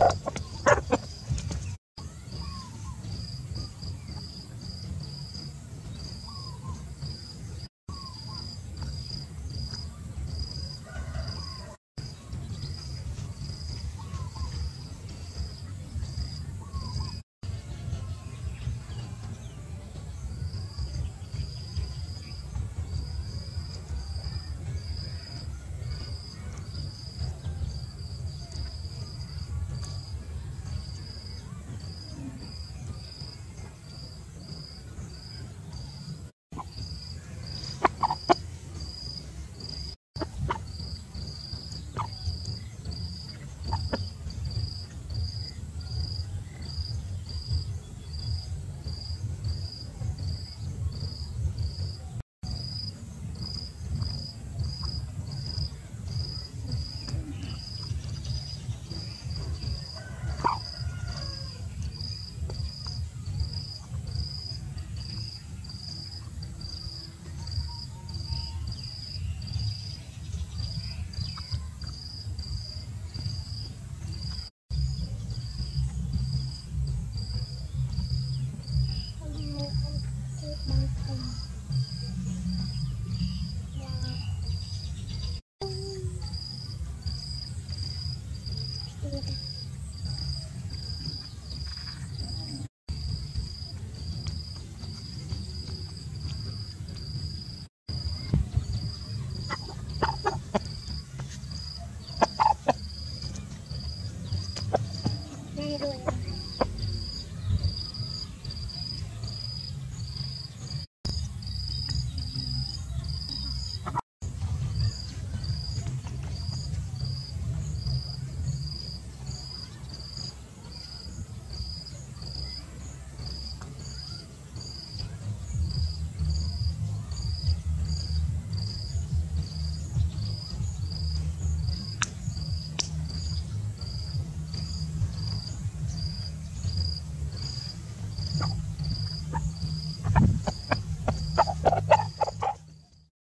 Yeah.